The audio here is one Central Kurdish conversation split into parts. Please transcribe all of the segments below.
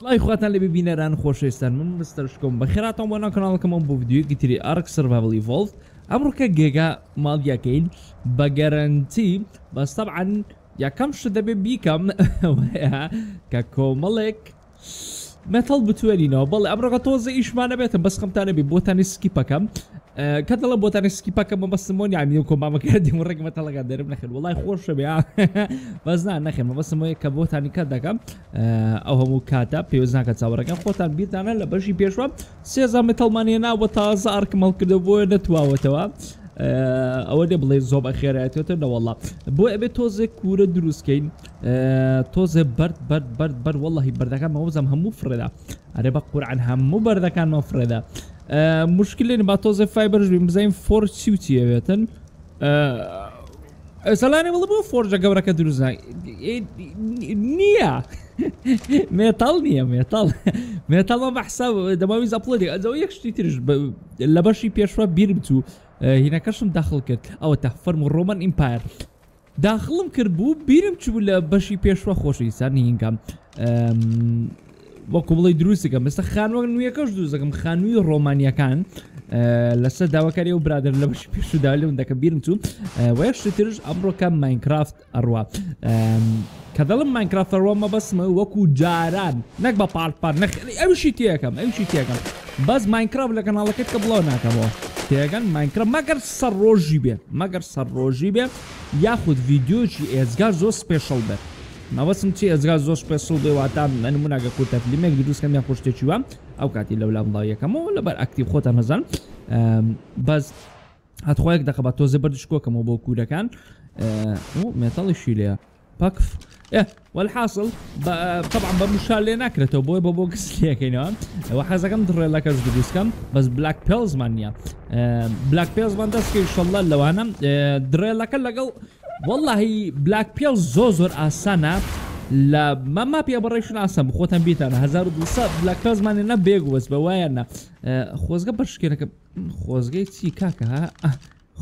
سلای خواتن لێ خوش خۆشەویستان من بستەرشکۆم بەخێراتەوە بۆ ناکەناڵەکەمە جيجا مال تری ئارک بس طبعا يا كم شده بي بي كم ويا كاكو ملك متل کە کۆمەڵێک مەتەڵ بتوێنینەوە توزي ايش تۆزە ئیشمانە بس بەسخەمتانە بي بوتاني سكيبا كم کە دەڵە بۆ تەنسکی پەکە بە بەسمۆنی ئامی و کۆمامەکە دیم ڕێکمەتە لەگە دەرم نەخن وڵی خۆشە بێ بەزنا نەخێن بەسمۆیە کە بۆتانی کە دەکەم ئەو هەموو کاتە پێوزناکە چاوەڕەکەم خۆتان بیرانە لە بەشی پێشوە سێزە متەڵمانێ ناوە تازە ئارکمەڵ کردە بۆیە نەتواوەتەوە. ئەوە دێ بڵێ زۆب ئەخێراتێتە نەوەڵا بۆ ئەبێت تۆزێک کورە دروستکەین تۆزێ بەرد بەرد بەرد بەر وڵی بەردەکان مەوەزم هەموو فرێدا ئەرێ بە قورعان هەموو بەردەکانمە فرێدا مشکلێن با تۆزە فایبەرژوی بزین فۆر چیوتیەوێتن سەلانی بڵ بۆ فۆرجە گەورەکە دروزای نییە مێتال نییە مێتال مێتاڵە بەحسا دەماوی زەپڵی ئەزەوە یەکشتی ترش لە بەشی پێشوە بیر بچوو هینەکەشم داخل کرد ئەوە تا فەرم و ڕۆمن ئیمپایر داخڵم کرد بوو بیرم چ بوو لە بەشی پێشوە خۆشی سانی هینگام وەکو بڵی دروستەکە مەستا خانوەک نوێکەش دوزەکەم خانووی ڕۆمانیەکان لەسەر داواکاری و برادر لە بەشی پێشودا لەون دەکە بیرم چوو وەشتترش ئەمڕۆکە ماینکرافت ئەڕوا کە دەڵم ماینکرافت ڕۆمە بەسمە وەکو جاران نەک بە پارپار نەخ ئەوشی تیەکەم ئەوشی تیەکەم بەس ماینکراف لە کەناڵەکەت کە بڵاو ناکەمەوە. پێگەن ماینکرا مەگەر سەر ڕۆژی بێت مەگەر سەر ڕۆژی بێت یاخود ڤیددیۆکی ئێزگار زۆر سپێشەڵ بێت مەوەسم چی ئەزگا زۆر پێسڵ بێواتا منموناگە کورتەفلیمێک دروستکەم یا خوشتێکیوە ئەو کاتی لە ولاڵداویەکەمەوە لەبەر ئەکتیب خۆتان هەزان بەس هەتخوایەک دەخەبات تۆزە بەردشکۆکەمەوە بۆ کوورەکان مێتەڵیشی لێە پکف والحاصل طبعا بمشال لێ ناکرێتەوە بۆی بە بۆ کسلەکەینەوە ئەوە حەزەکەم دڕێ لە کەس دروستکەم بەس بلاک پێلزمان نیە بلاک پێزمان دەستکەی شڵە لەوانە درێلەکە لەگەڵ واللهی بلاک پێل زۆ زۆر ئاسانە لە مەما پێ بەڕێشن ئاسم خۆتان بیتانە 1200 لە کە زمانی نە بێگوەست بە وایەنە خۆزگە بەشکێنەکە خۆزگەی چی کاکە ها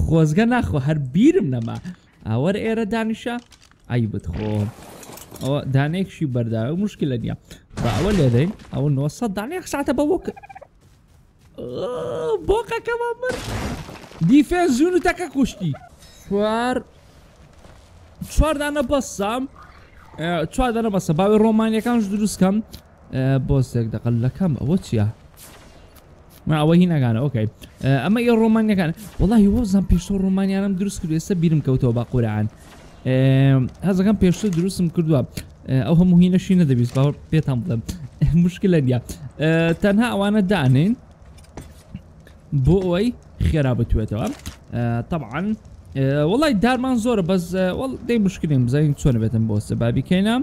خۆزگە ناخۆ هەر بیرم نەما ئەوەر ئێرە دانیشە ئای بتخۆ. ئەوە دانێکشی بەرداوە مشکی لە نییە بە ئەوە لێدەین ئەوە 900 دانێک ساتە بەوە کرد بۆقەکەمە مر دیفێ زون و تەکە کوشتی چوار چواردانە بەسام چواردانە بەسە باوی ڕۆمانیەکانش دروستکەم بۆستێک دەقل لەکەم ئەوە چییە؟ ئەوە هی نگانە ئۆکەی ئەمە ڕۆمانیەکان وڵی وەزان پێشتۆ ڕۆمانیانم دروست کرد ێستا بیرم کەوتەوە با قورعان هەزەکەم پێشتر دروستم کردووە ئەو هەموو هینەشی نەدەبیست باوە پێتان بڵم مشکل لە دیە تەنها ئەوانە دانین بۆ ئەوەی خێرا بتوێتەوە طبعاً وڵی دارمان زۆرە بەس دەی مشکلین بزانین چۆن بێتم بۆ سەبا بکەینە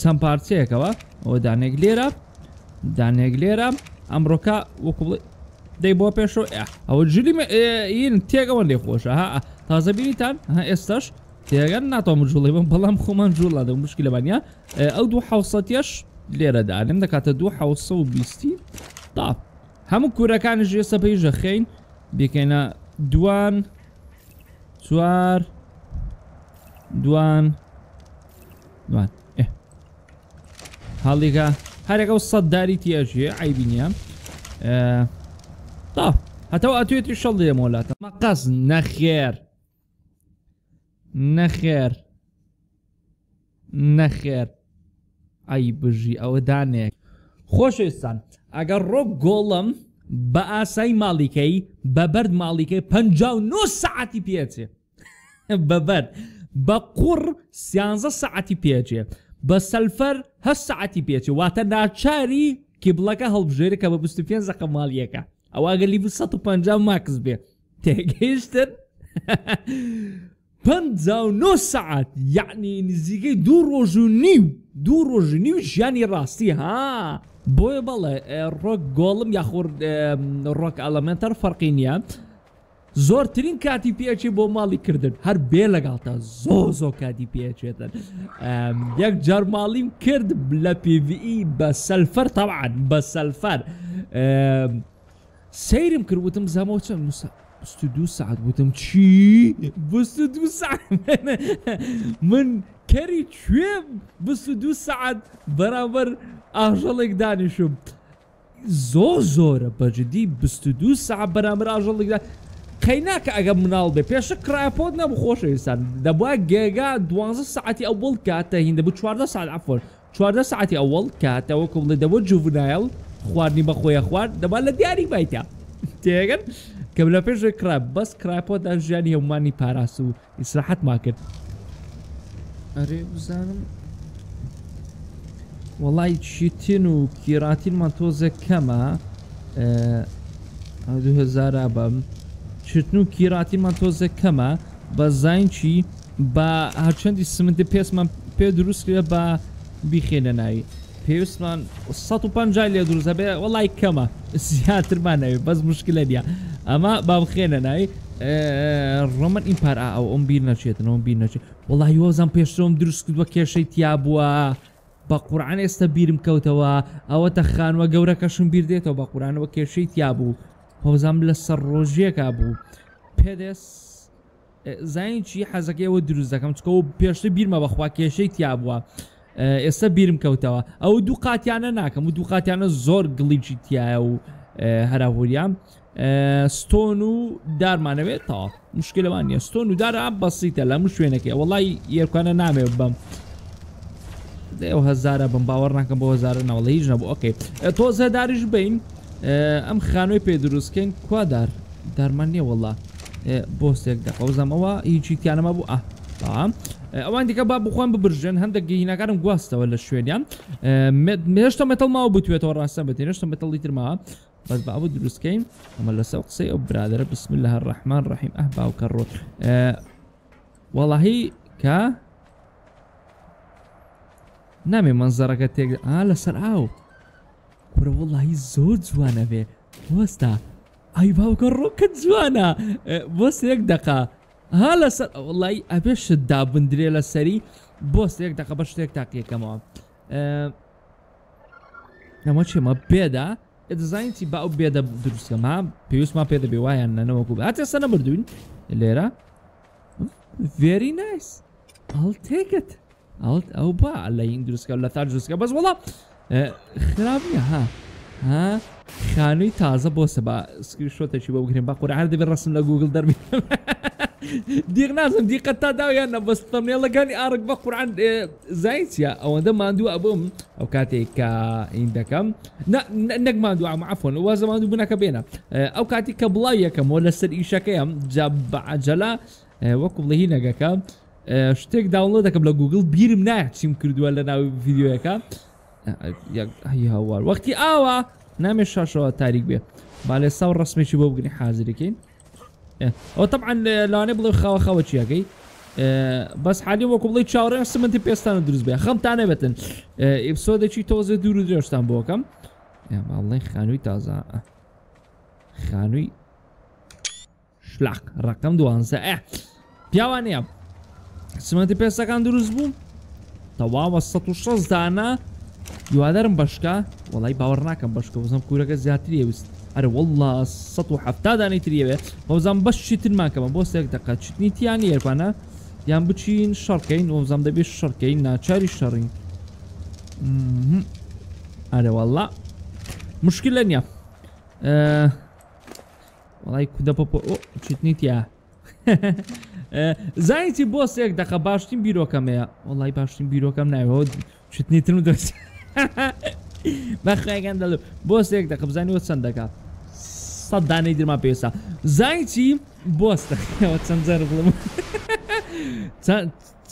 چەند پارچەیەکەوە ئەوە دانێک لێرە دانێک لێرە ئەمڕۆکە وەکو دەی بۆ پێشەوە ئەوە جلی تێگەوە لێ خۆشە ها تازه بینیتان ها ئێستاش تێگەن ناتوان جوڵێمم بەڵام خۆمان جوڵا دە مشکلەبانیا اه، ئەو دوو حوسەتیش لێرەدا لەم دەکاتە دو حوصا و بیستی تا همو کورکان جیسا پێی ژەخین بیکینا دوان چوار دوان دوان اه. هەڵیگە صد داری تیجی تێژێ ئایبینە اه. تا حتی ئەتوێتی شەڵ لێ مۆلاتە مەقەس نەخێر نەخێر نەخێر ئەی بژی ئەوە دانێک خۆشویستان ئەگەر ڕۆک گۆڵم بە ئاسای ماڵیکەی بەبرد ماڵیکەی 59 سعتی پێچێ بەبەر بە قوڕ سیانزە سعتی پێچێ بە سەلفەر هە سعتی پێچێ واتە ناچاری کیبلەکە هەڵبژێرەکە بە 25 زەقە ماڵیەکە ئەوە گەلی 150 ماکس بێ تێگەیشتن 59 سعات یعنی نزیگەی دوو ڕۆژ و نیو دوو ڕۆژ نیو ژیانی ڕاستی ها بۆیە بەڵێ ڕۆک گۆڵم یاخورد ڕۆک ئەلەمنتەر فەرقی نییە زۆرترین کاتی پێچێ بۆ ماڵی کردن هەر بێ لەگەڵتە زۆ زۆ کاتی پێچێتن یەک جەرماڵیم کرد لە پیVی بە سەلفەر تەعاات بە سەلفەر سەیرم کردوتم زەمۆ چەند نووسە دو سعات وتم چی بست دو سعات من کەری کوێ بست دو سعات بەرابەر ئاژەڵێک دانیشم زۆر زۆرە بەجددی بست دو سعات بەرامبەر ئاژەڵێکدا قەیناکە ئەگە مناڵ بێ پێشە کراپۆت نەبوو خۆشەویستان دەبە گێگا 12 ساعتی ئەوڵ کاتە هین دەبوو 14 ساعت ئەفۆر 14 ساعتی ئەوڵ کاتەوە کوڵێ دەبە جوڤنایل خواردنی بە خۆیە خوارد دەبا لە دیاری بایتە تێگەن؟ کە لە پێش کرا بەس کراپۆدا ژیانی هەمانی پاراس و ئیسراحەت ما کرد ئەرێ بزانم وڵی چیتین و کیراتینمان تۆزێک کەمە هزار بەم چتن و کیراتیمان تۆزێک کەمە بە زین چی بە هەرچەندی سمنتی پێسمان پێ دروست کرێ بە بیخێنە نایی پێویستمان 150 لێ دروست بێ وڵای کەمە زیاترمان ناوێت بەس مشکلە دیە ئەمە بابخێنە ناوی ڕۆمن ئیمپار ئەو ئەم بیر نەچێتن ئەم بیر نەچێت وڵی وەزان پێشتۆم دروست کرد بە کێشەی تیا بووە. بە قورآان ئێستا بیرم کەوتەوە ئەوە تە خانوە گەورەکەشم بیر دێتەوە بە قورانەوە کێشەی تیا بوو هۆزام لە سەر ڕۆژیەکە بوو پێدەس زانی چی حەزەکەەوە دروست دەکەم چکەەوە پێشتە بیرمە بەخوا کێشەی تیا بووە ئێستا بیرم کەوتەوە ئەو دوو قاتیانە ناکەم و دوو قاتیانە زۆر گڵیجی تایە و هەراهوریان ستۆن و دارمانەوێتەوە مشکلەوان نیە ستۆن و دارە بەسیتە لەم شوێنەکەی وڵی یەکوانە نامێ بم هزارە بم باوەڕ ناکەم بۆ هزار ناوڵی هیچ نەبوو ئۆکەی تۆ زەداریش بین ئەم خانۆی پێ دروستکەین کوادار دارمان نیە وڵە بۆستێک دەقەوزەمەوە هیچی تیانەمە بوو ئە ئەوان طيب. آه، دیکە با بخۆن ببرژێن هەندێک هیناکارم گواستەوە لە شوێنیان هێشتا آه، مەتەڵ ماوە بتوێتەوە ڕاستە بێت هێشتا لیتر ما بس بابو دروس كين اما لسه او برادر بسم الله الرحمن الرحيم اهبا وكرر أه والله ك منظره که تيك اه لسر او كره والله زود زوانه بي وستا ای باو كرر كت زوانه أه بس يك دقه هلا سر والله تيك تاك بندرێ لە سەری بۆ سێک دەقە بە شتێک تاقیەکەمەوە نەمە چێمە پێدا دزانیتی باو بێدە ما پێویستما پێدە بێ وایە نەنەوەکو هاتێ سە نەبردوین لێرە very nice I'll take it I'll او با لە این دروستکە لە تا دروستکە بەس وڵا آه، خراپە ها ها خانووی تازە بۆ سەبا سکرشۆتەکی بۆ بگرین با قورە هەر دەبێت ڕسم لە گوگل دەرمی دیگ نازم دي تا داویان نبس تمنیل گانی آرگ با قرآن إيه، زایتیا او اندم ماندو آبوم او کاتی که این دکم ن نگ ماندو عم عفون و واز ماندو بنا کبینا إيه، او کاتی که بلای یکم ولا سر ایشا کیم جب عجلا إيه، وکو بلهی نگا کم شتک دانلود دەکەم لە گوگل بیرم نه چیم کرد ولی کردووە لە یا یددیوەکە هەوار وقتی آوا نمیشه شو تاریک بیه با سر رسمی ڕسمێکی بۆ حاضری کن ئەو تەعاان لەوانێ بڵێ خاوە خەوە چیەکەی بەس حالی وەکو بڵی چاوەڕێ سمنتی پێستانە دروست بێ خەمتانە بێتن ئیپسۆدێکی تۆزە دوور و درێشتان بۆکەم ئەڵی خانووی تازا خانووی شلاق ڕقم دوانزە ئە پیاوانە سمەتی پێستەکان دروست بوو تەواوە 16 دانا یوادەرم بەشکە وڵی باوەڕ ناکەم بەشکە بزم کورەکە زیاتری وست Are valla satu hafta tane itiriyeve. O zaman baş çitirmen kama. Bu sek dakika çitniti yani yer bana. Yani bu çiğin şarkayın. O zaman da bir şarkayın naçari şarın. Mhm. Are valla. Muşkilen ya. Eee. Vallahi kuda popo. O çitnit ya. Ee, Zajti bo se dakika başlayayım bürokam ya. Vallahi başlayayım bürokam ne? O çitnitir mi dönse? Bak haygan dalı. Bo se dakika zani o sandaka. سا دانەی درما پێێستا زای چی بۆستەوە چەند جار بڵم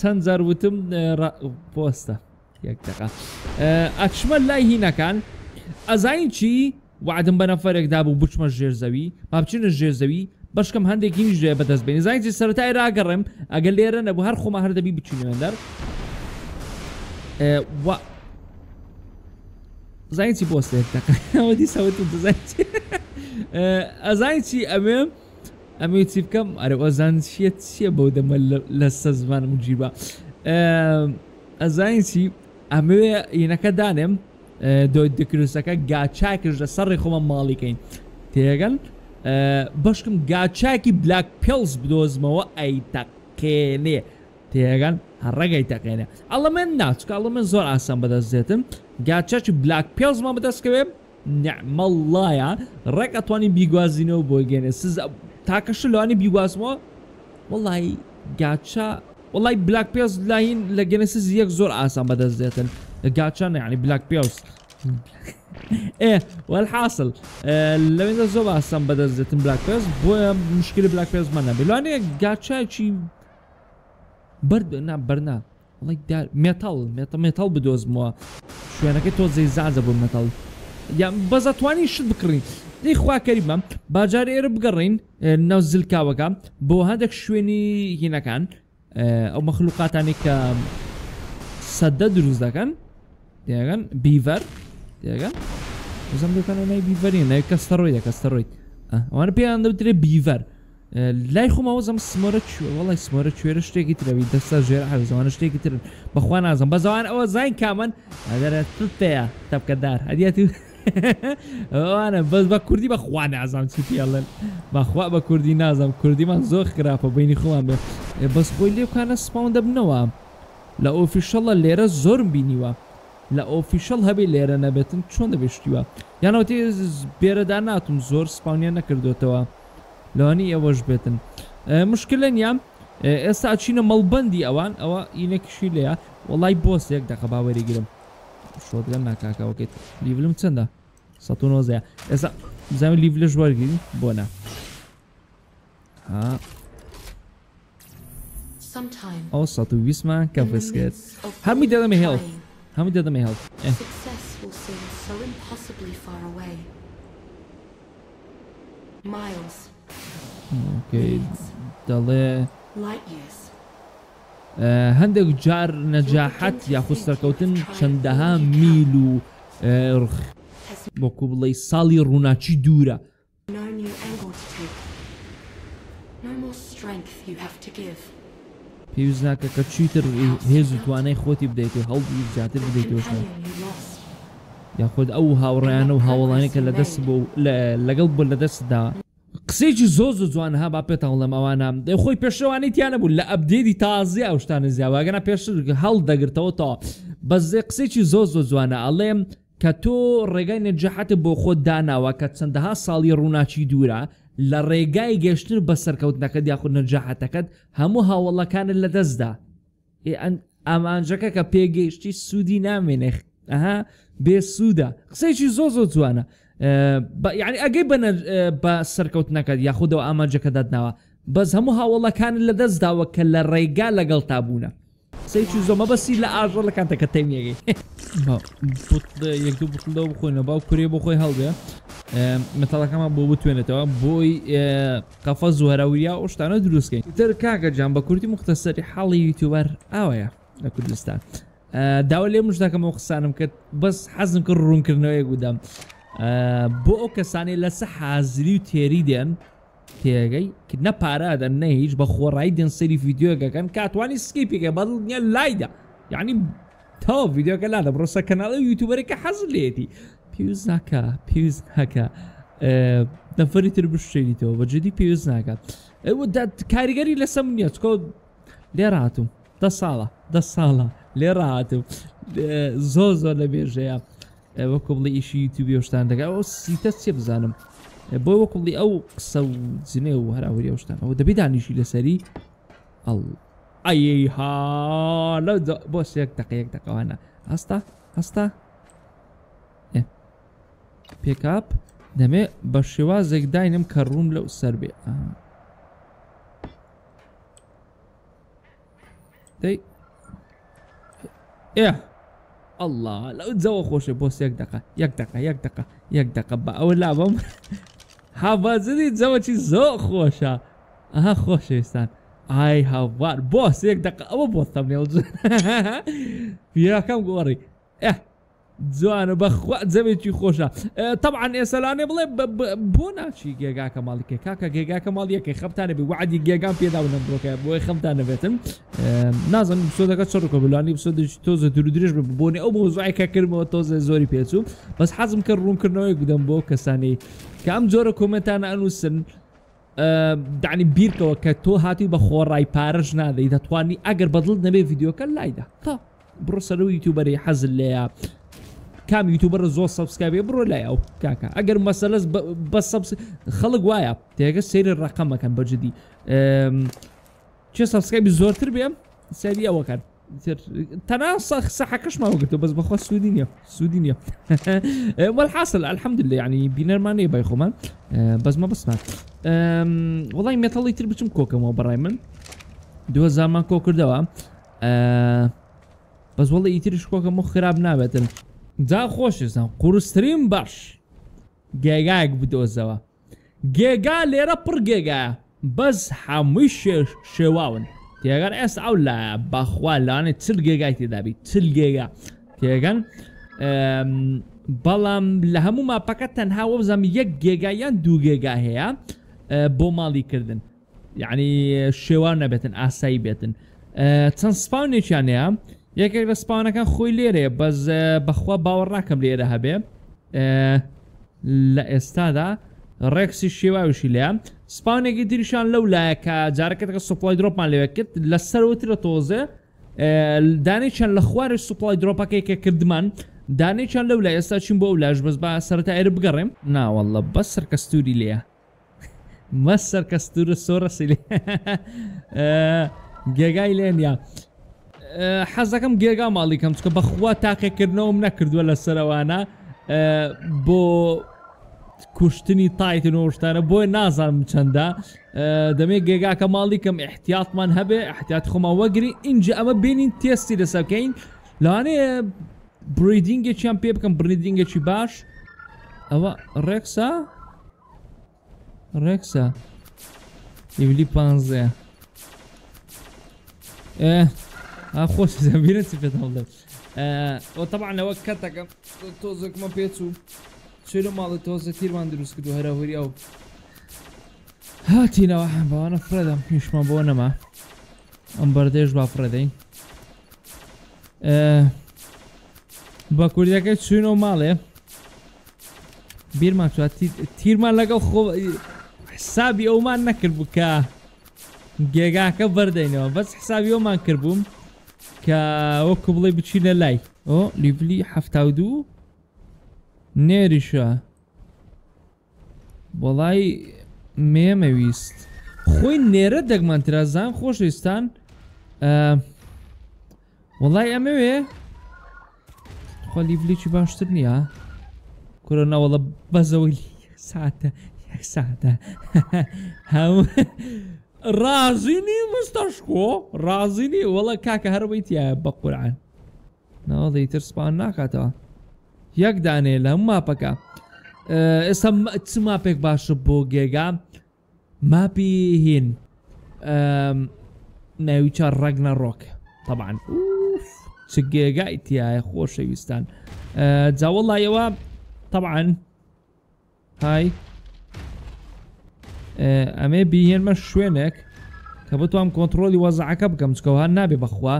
چەند جار وتم پۆستە یەک دقا ئەچمە لای هینەکان ئەزای چی وعدم بە نەفرێکدا بوو بچمە ژێرزەوی پاپچینە ژێرزەوی بەشکم هەندێکی ژێ بەدەست بێن زایجی سەرای راگەڕم ئەگەر لێرە نەبوو هەر خۆمە هەردەبی بچینەندەر زایتی بۆستێک دەکەەوە دیسەوت دەزایتی. ئەزانی چی ئەمێم ئەمێ چی بکەم ئەرە ئەزان چیە چییە بەو دەمە لە سە زمانم جیبە ئەزانی چی ئەمێ ینەکە دانێم دۆ دکرسەکە گاچای کرد لە سەرڕی خۆمە ماڵیکەین تێگەن بەشکم گاچاکی بلاک پێلز بدۆزمەوە ئەیتەقێنێ تێگەن ڕێگەی تەقێنێ ئەڵە من ناچکە ئەڵە من زۆر ئاسان بەدەستێتم گاچەکی بلاک پێلزمان بەدەستکەوێ نعمەڵایە ڕێک ئەتوانین بیگوازینەوە بۆ گەێنێ سز تاکەش لەوانی بیگوازمەوە وڵی گاچا وڵی بلاک پێز لاین لە گەنسز یەک زۆر ئاسان بەدەست دێتن گاچان یعنی بلاک پێوس ئێ وەل حاصل لەوێنە زۆر ئاسان بەدەست دێتن بلاک پێز بۆیە مشکلی بلاک پێزمان نەبێ لەوانەیە گاچایکی بەردنا بەرنا مێتاڵ مێتە مێتاڵ بدۆزمەوە شوێنەکەی تۆ زەی زازە بۆ مێتاڵ یان بەزەتوانی شت بکڕین دەی خواکەریمە باجار ئێرە بگەڕین ناو زلکاوەکە بۆ هەندێک شوێنی هینەکان ئەو مەخلوقاتانی کە سەدە دروست كاسترويد دەگەن بیڤەر دەگەن زم بکەن نای بیڤەرین نای کەستەڕۆی کەستەڕۆیت ئەوانە سمارة دەوترێ والله سمارة خۆمەوە زەم سمۆرە وڵی سمۆرە کوێرە شتێکی ترەوی دەستا ژێر حەزەوانە شتێکی ترن بەخوا نازم بەزەوان ئەوە زای کامن ئەگەرە تت تبقى دار هەدیەتی ئەوانە بەس بە کوردی بەخوا نازانام چی پێڵن بەخوا بە کوردی نازم کوردیمان زۆر خراپە بینی خۆڵان بێ بەس خۆی لێوکانە سپاون دەبنەوە لە ئۆفیشەڵە لێرە زۆرم بینیوە لە ئۆفیشەل هەبێ لێرە نەبێتن چۆن دەبێشتیوە یانەوەتی بێرەدا ناتم زۆر سپاونیان نەکردوێتەوە لەوانی ئەوەش بێتن مشکلن یام ئێستا چینە مەڵبندی ئەوان ئەوە ئینەکیشی لەیە وڵای بۆسێک دەخەباوەریگرم Shotgun na kaka, okej. Okay. Levelum çenda? Satu nozeja. E sa, zajmë levelësh Bona. Ha. O, satu visma, ka pesket. Ha mi dedhe me health. Ha mi dedhe me health. Eh. Okej, okay. dale... Light years. هەندێک جار نەجاحەت یاخود سەرکەوتن چەندەها میل و وەکو بڵی ساڵی ڕووناچی دوورە پێویست ناکە کە چیتر هێز و توانای خۆتی بدەیت و هەڵی زیاتر بدەیتەوە یاخود ئەو هاوڕیانە و هاوڵانی کە لە دەست بۆ لەگەڵ بۆ لە دەستدا قسێکی زۆز و جوانها با پێتان لەم ئەوانم خۆی پێشەوانی تیانە بوو لە ئەبدێری تازی ئەو شتانە زیاواگەنا پێش هەڵ دەگرتەوە تا بەزێ قسێکی زۆز و جوانە ئەڵێم کە تۆ ڕێگای نەجاحەت بۆ خۆت داناوە کە چەندەها ساڵی ڕووناچی دوورە لە ڕێگای گەشتن بە سەرکەوتنەکەت یاخود نەجاحەتەکەت هەموو هاوڵەکانت لە دەستدا ئامانجەکە کە پێگەیشتی سوودی نامێنێ ئەها بێ سوودە قسێکی زۆ زۆ جوانە یعنی ئەگەی بەنە بە سەرکەوت نەکەات یاخودەوە ئاماجەکە دەدناوە بەس هەموو هاوڵەکان لە دەستداوە کە لە ڕێگا لەگەڵ تابوونە سەیچ زۆمە بەسی لە ئاژۆڵەکان تەکە تەمیەگەی یەک بخۆ بخۆینە باو کوێ بۆ خۆی هەڵدێ مەتەڵەکەمان بۆ بتوێنێتەوە بۆی قەفە زۆرەوریا ئۆشتانە دروستکەین تر کاگە جان بە کورتی مختەسەری حاڵی یوتیوبەر ئاوەیە لە کوردستان داوا لێ مشداکەم ئەو قسانم کرد بەس حەزم کرد ڕوونکردنەوەی گودام بۆ ئەو کەسانی لەسە حازری و تێری دێن تێگەی نە پارادەن نە هیچ بە خۆڕای دێن سەری یددیۆگەکەن کاتوانی سکیپێکە بەڵ نیە لایدا یعنی تەوا یددیوکە لا دەبڕۆسە کەناڵی یوتوبەرێکە حەزر لێتی پیوز ناکە پیوز هەکە دەفەری تر بشێنیتەوە بە جدی پێویست ناکات ئەوە کاریگەری لەسەم نییە چکۆ لێراتوم دە ساڵە دە ساڵە لێراتم زۆ زۆر لە بێژەیە وەکو بڵی ئیشی توبیۆشتان دەگا ئەو سیتە چێ بزانم بۆ وەکڵی ئەو قسە و جنێ و هەراوری شتان ئەو دەبێت دانیشی لەسەری ئەڵ ئەیها لە بۆ سێک دقەیەک دەقوانە هەستا هەستا پێکاپ دەمێ بە شێوازێک داینم کە ڕووم لەو سەر بێ ئێ الله لو تزوق خوش بوس يك دقه يك دقه يك دقه يك دقه با او لا بم هوا زدي تزوق شي زو خوشا آها خوش هستن اي هوا بوس يك دقه او بوس تمنیل بیا كم گوری اه جوانە بەخوا جەوێکی خۆشە تەعاان ئێسەلانێ بڵێ بۆ ناچی گێگاکە ماڵیکە کاکە گێگاکە ماڵیەکەی خەپتانە بێ وعادی گێگان پێداونم بۆکە بۆی خەمتان نەبێتم نازن سۆدەکە چڕکە بلانی سۆدەی تۆزە درودرێژ ببوونی ئەو بۆ زایکە کردمەوە تۆزە زۆری پێچوو بەس حەزم کە ڕوونکردنەوەی گودەم بۆ کەسانی کە ئەم جۆرە کۆمەتانە ئەنووسن دانی بیرکەوە کە تۆ هاتی بە خۆڕای پارەش نادەی دەتوانی ئەگەر بەدڵ نەبێ یددیوکە لایدا تا بڕۆسەرەوە یوتیوبەری حەزل لەیە. كام يوتيوبر زو سبسكرايب برو لا او كاكا اگر مسألة بس بسبس... خلق وايا تيغا سير الرقم مكان بجدي ام چه سبسكرايب زور تربيه بيم سيري او كان تنا صح صحكش ما وقته بس بخو سودينيا سودينيا والحاصل الحمد لله يعني بينر ما ني بايخو من بس ما بسمع ام والله ميتال يتر بتم كوكا مو برايمن دو زمان كوكر دوام أه، بس والله يترش كوكا مو خراب نابتن جا خۆشیزان قورسترین باش گێگایەک بدۆزەوە گێگا لێرە پڕ گێگایە بەس هەمووی شێش شێواون تێگەر ئێستا ئەو لایە بەخوا لاانێ چل گێگای تێدابی چل گێگا تێگەن بەڵام لە هەموو ماپەکە تەنها وەزەم یەک گێگایان دوو گێگا هەیە بۆ ماڵیکردن یعنی شێوان نەبێتن ئاسایی بێتن چەند سپاونێکیان هەیە یەکێک لە سپانەکان خۆی لێرەیە بەس بەخوا باوەڕاکەم لێرە هەبێ لە ئێستادا ڕێکسی شێواوشی لێ سپانێکی دیریشان لەو لایە کە جارەکەەکە سوپڵای درۆپمان لێوە کرد لە سەرەوەترە تۆزە دانێ چەند لە خوارش سوپڵای درۆپەکەیکە کردمان دانێ چەند لەو لای ئێستا چین بۆ و لاش بەس بە سەرتا ئێرە بگەڕێم ناوەڵە بە سەرکەستوری لێە مە سەرکەستورە سۆڕەسی لێ گێگای لێنیا. حەزەکەم گێگا ماڵی کەم چکە بەخوا تاقیکردنەوەم نەکردووە لە سەرەوانە بۆ کوشتنی تایتن شتانە بۆی نازانم چەندە دەمێ گێگاکە ماڵی کەم احتیاتمان هەبێ احتیات خۆمان وەگری اینجا ئەمە بینین تێستی لەسەکەین لاانێ بریدینگێکیان پێ بکەم بریدینگێکی باش ئەوە ڕێکسا ڕێکسا ئیولی پانزێ ئێ خۆش زەبیرەی پێ هەڵدە ئەو تەبان لەوە کەتەکەم تۆزێکمە پێچ و شێرە ماڵی تۆزە تیروان دروست کرد و هەرەهوری ئەو هاتیینەوە هەم بەوانە فرەدەم پیشمە بۆ نەما ئەم بەردێش با فرەدەین بە کوردەکە چوینەوە ماڵێ بیرمان تیرمان لەگەڵ خۆ حسابی ئەومان نەکرد بکە گێگاکە بەردەینەوە بەس حسابی ئەومان کردبووم کە وەکو بڵێ بچی لە لای ئۆ لیڤلی ه دوو نێریشە وەڵای مێمەویست خۆی نێرە دەگمانترازان خۆشویستان وەڵای ئەمەوێ خۆ لیڤلیی باشتر نییە کۆرۆناوەڵە بەزەوەی ساتە ساتە هەوو رازيني مستشكو رازيني والله كاكا هربيت يا بقرعان ناضي ترسبان ناكاتا يك داني لما بكا أه، اسم تسمى بك باش بو جيجا ما بيهين ناويتشار راجنا روك طبعا اوف سجيجا يا خوش شيستان تزاول أه، الله يوا طبعا هاي ئەمێ بیهێنمە شوێنێک کە بتوام کۆنتترۆلی وەزعەکە بکەم چکەوە نابێ بەخوا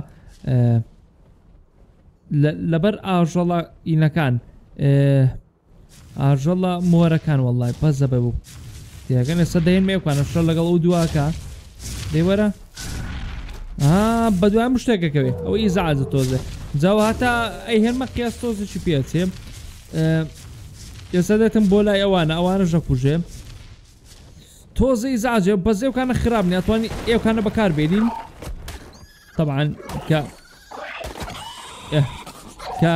لەبەر ئاژەڵە ئینەکان ئاژەڵە مۆرەکان وەڵی پەزە بێ بوو دیگەن ێستا دەێن مێکوانە شە لەگەڵ ئەو دواکە دەیوەرە بە دوام شتێکەکەوێ ئەو ئیزعاز تۆزێ جاوە هاتا ئەی هێرمە قیاس تۆزیی پێچێم ئێستا دەتم بۆ لای ئەوانە ئەوانە ژەکوژێم تۆزە ئیزاجێ بەز ئێوکانە خراپ نیە توانانی ئێوکانە بەکار بێنین طبعاان کە کە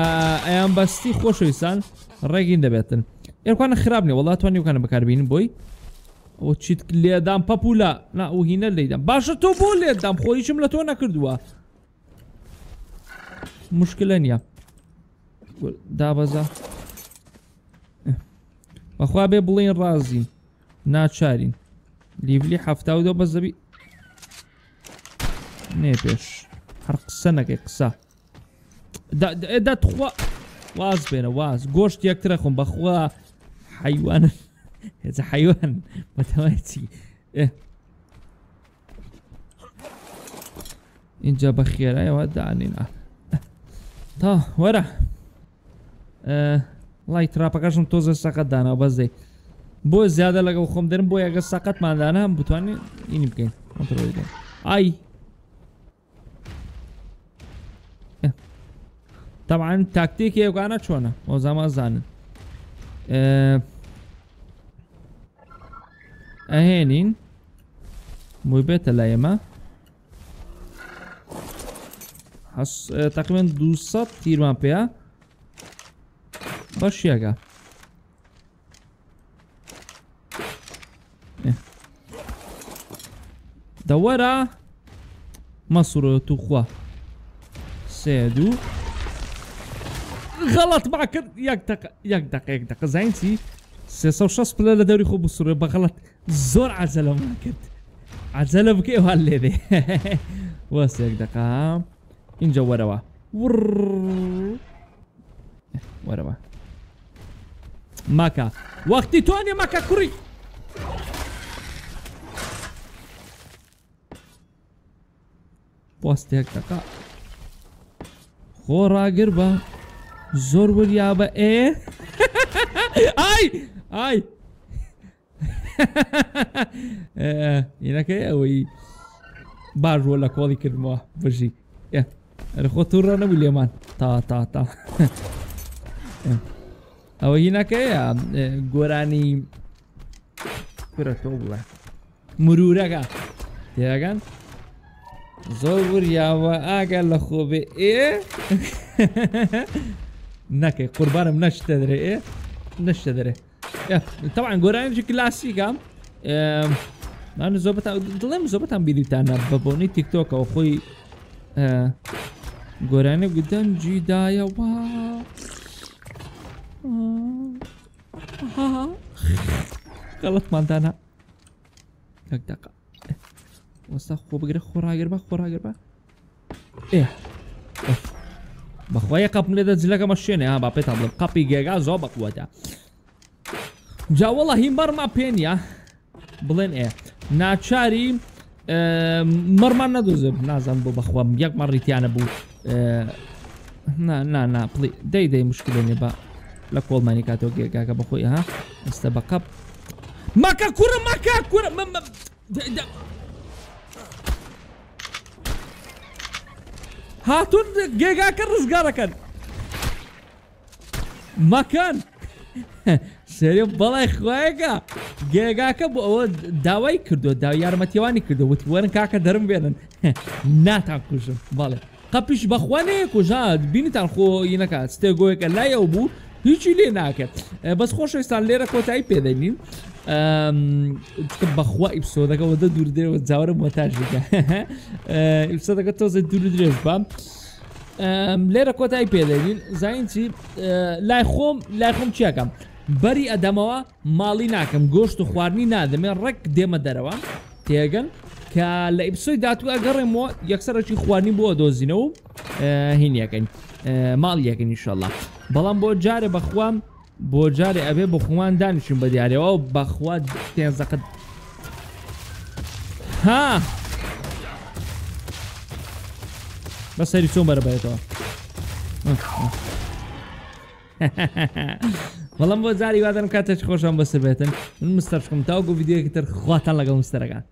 ئەیان بەستی خۆشویسان ڕێگین دەبێتن ئێوکانە خراپ نیە وڵات توانانی وکانە بەکاربیین بۆی ئەو چیت لێدام پەپولا ناوهینە لەیدام باشە تۆ بۆ لێدام خۆیشم لە تۆ نەکردووە مشکلە نییە دابەزە بەخوا بێ بڵین ڕازین ناچارین نيبش حرق السنة كي قصة دا دا دا دەخوا واز بينا واز گۆشت حيوان هذا حيوان حیوانە هێز إيه. حیوان بەتەواتی اینجا بە خێرایەوە أيوة، دانینا نعم. تا وەرە آه، لای تراپەکەشم تۆزە سەقەت داناوە بەزەی بو زیاده لگه بخوام درم بو اگه سقط مندانه هم بتوانی اینی بکنی کنترول رو بگن آی طبعا تکتیک یک گانه چونه او زمان زنه اه اهینین موی به تلایه ما تقریبا دوست تیر من پیه باشی اگه دورا مصر تخوا سادو غلط معك ياك دق ياك دق ياك دق زعيمتي سيسا وشاس بلا لا داري خو بصر بغلط زور عزلة معك عزلة بكي وهالذي واس ياك دقا انجا وروا وروا ماكا وقتي توني ماكا كوري بوست پۆستێک دەکا خۆ ڕاگر بە زۆر اي بە ئێ ئای ئای ینەکەی ئەوەی باژوە لە کۆڵی کردمەوە بژی خۆ تووڕە نەبوو لێمان تا تا تا ئەوە هینەکەیە گۆرانی کورە تۆ بڵێ مرورەکە تێگەن؟ زور یاوە ئاگە لە خۆ بێ ئێ نەکەی قوربانم نەشتە درێ ئێ نەشتە دەرێ تەوان گۆرانجی کلاسیکم من زۆ دڵێم زۆبەتان بیریتانە بە بۆنی تیکتۆکەوە خۆی گۆرانە گوتم جیدایەوە غەڵەتماندانە یەک دقه وەستا خۆ بگرە خۆراگەر بە خۆراگەر بە ئێ بەخوای قەپ لێدە جلەکەمە شوێنێ ها با پێ تا بڵم قەپی گێگا زۆ بەقوەتە جاوەڵە هی مەرما پێنیە بڵێن ئێ ناچاری مەرمان نەدوزم نازانم بۆ بەخوام یەک مەڕیتیانە بوو نا نا پڵی دەی دەی مشکلێنێ بە لە کۆڵمانی کاتەوە گێگاکە بەخۆی ها ئەستا بە قەپ مەکە کوورە مەکە کوورە هاتون گێگاکە ڕزگارەکەن مەکەن سری بەڵای خوایەکە گێگاکە بۆ ئەوە داوای کردو دا یارمەتیوانی کردو وت وەرن کاکە دەرم بێنن ناتان کوژم بەڵێ قەپیش بەخوانەیە کوژات بینیتان خۆینەکە ستێگۆیەکە لایە بوو هیچی لێ ناکرد بەس خۆشەویستان لێرە کۆتایی پێدەنین بەخوا ئیپسۆدەکەەوە دە دوور درێەوە جاوەرە مۆتاژەکە ئیپسەدەکە تۆزە دوور درێژ بام. لێرە کۆتای پێدەین زین چی لای خۆم لای خۆم چیەکەم بەری ئەدەمەوە ماڵی ناکەم گۆشت و خواردنی نادەمێ ڕێک دێمە دەرەوە تێگەن کە لە ئیپسۆی داتوو ئەگەڕێمەوە یەکسەرەکی خواردنی بۆ دۆزینەوە و هینیەکەین ماڵ یەکەین شله بەڵام بۆ جارە بەخوام بۆ جارێ ئەبێ بۆ خۆمان دانیشین بە دیارەوە و بەخوا تێن زەقت ها بە سەری چۆن بەرەبێتەوە بەڵام بۆ جاری وادەم کاتەش خۆشان بەسەر بێتن من مستەرشکم تاوگو یددیوەکی تر خواتان لەگەڵ مستەرەکان